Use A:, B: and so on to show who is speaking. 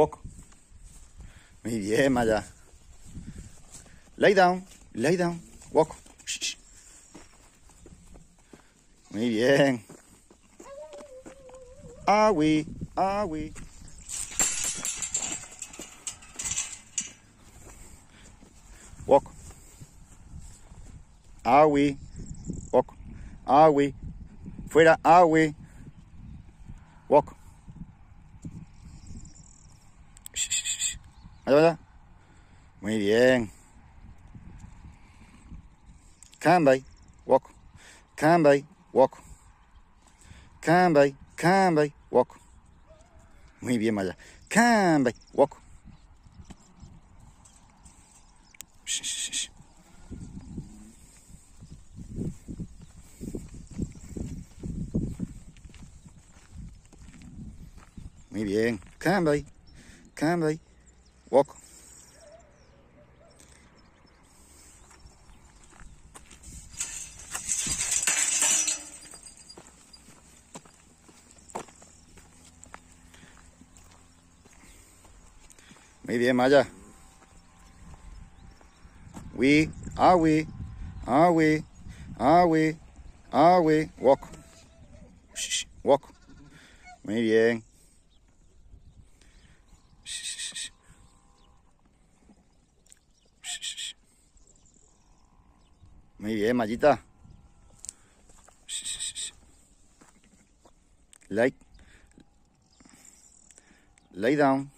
A: Walk. Muy bien, Maya. Lay down. Lay down. Walk. Muy bien. Are we? Walk. We? Walk. Are we? Fuera. We? Walk. Muy bien. Cambay. Walk. Cambay. Walk. Cambay. Cambay. Walk. Muy bien, Maya. Cambay. Walk. Muy bien. Cambay. Cambay. Walk. Muy bien, Maya. We, are we, are we, are we, are we, walk. Walk. Muy bien. Muy bien, shh. Lay. Lay down.